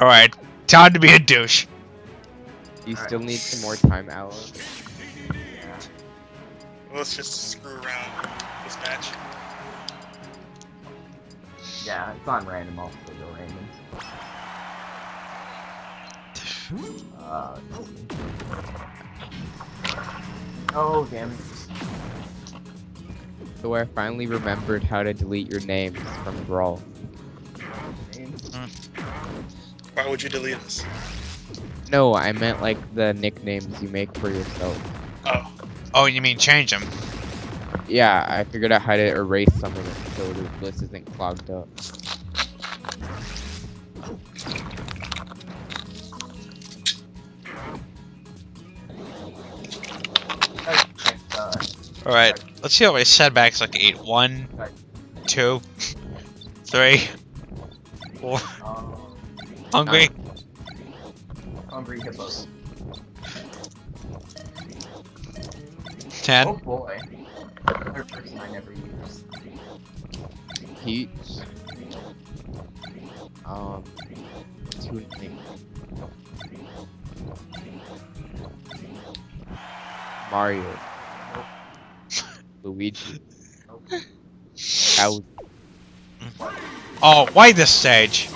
Alright, time to be a douche. You Alright. still need some more time, Aloe. Let's just screw around this match. Yeah, it's on random also, go random. Uh, oh, damn it. So I finally remembered how to delete your names from Brawl. Why would you delete us? No, I meant like the nicknames you make for yourself. Oh, Oh, you mean change them? Yeah, I figured out how to erase some of them so the list isn't clogged up. Alright, let's see how many setbacks I can eat. One, two, three, four. Um, Hungry? hungry hippos. Ten. Oh boy. Another person I never used. Peach. Um, two things. Mario. Luigi. Bowser. Oh, why this stage?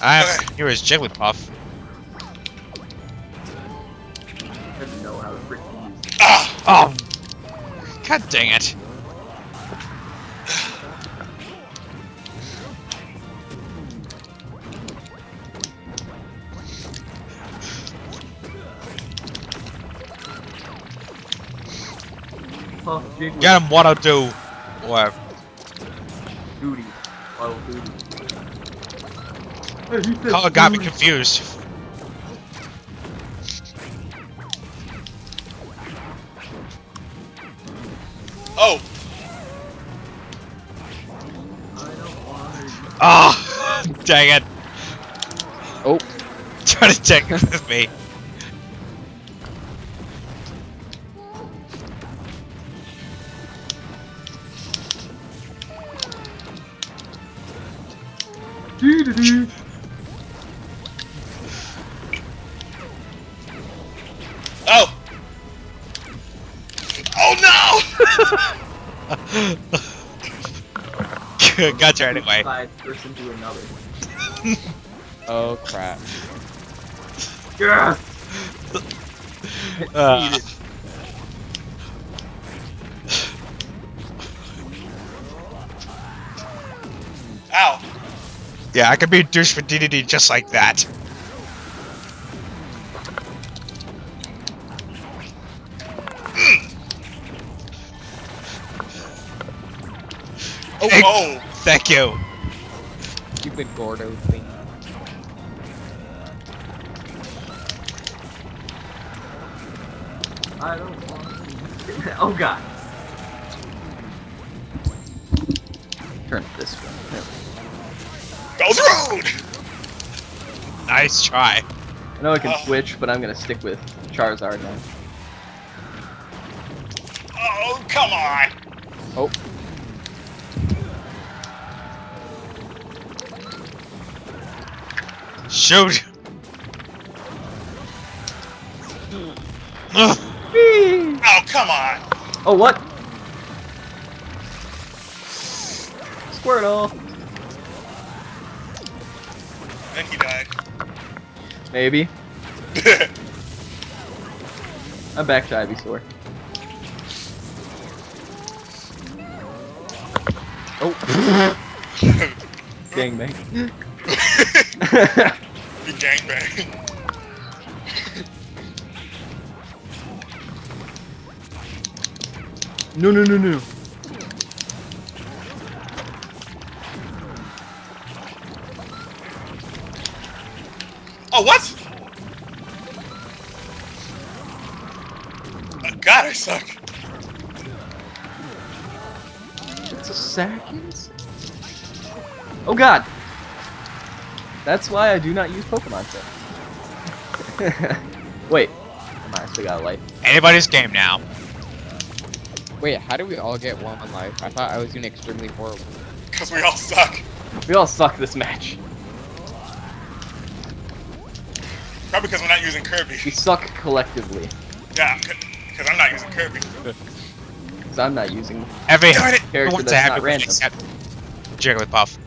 I have here is Jigglypuff. I didn't know how to freaking use it. ah, Oh, god dang it! Puff Jiggly. Get him, what I'll do. What? Duty. Oh, duty. Hey, he Color got me confused. oh, I don't want her. Oh, dang it! Oh, Trying to take it with me. Doo-doo-doo. Oh, oh no! Got you anyway. Side person to another. oh crap. Yes! Uh, Ow! yeah, I could be a douche for DDD just like that. Oh, Hey. oh! Thank you. Stupid Gordo thing. I don't want to. Oh god. Turn this way. There we Go through! Nice try. I know I can Oh. switch, but I'm gonna stick with Charizard now. Oh, come on! Oh, Shoot. Oh, come on! Oh, what? Squirtle! I think he died. Maybe. I'm back to Ivysaur. Oh. Gangbang. You gangbang. no, no, no, no. Oh, what? Oh, God, I suck. It's a seconds. Oh god. That's why I do not use Pokemon set. Wait. Come on, I still got a life. Anybody's game now. Wait, how do we all get one life? I thought I was doing extremely horrible. Because we all suck. We all suck this match. Probably because we're not using Kirby. We suck collectively. Yeah, because I'm not using Kirby. Because I'm not using. Every Darn it! Character wants to that's not random. except Jigglypuff.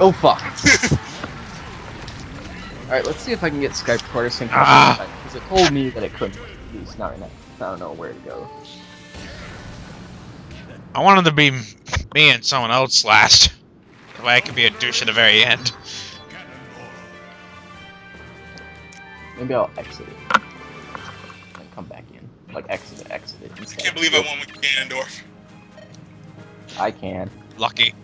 Oh fuck. Alright, let's see if I can get Skype recorder sync Ah. because it told me that it couldn't. At least not right now. I don't know where to go. I wanted to be me and someone else last. That way I could be a douche at the very end. Maybe I'll exit it. And come back in. Like exit it, exit it I can't believe I won with Ganondorf. I can. Lucky.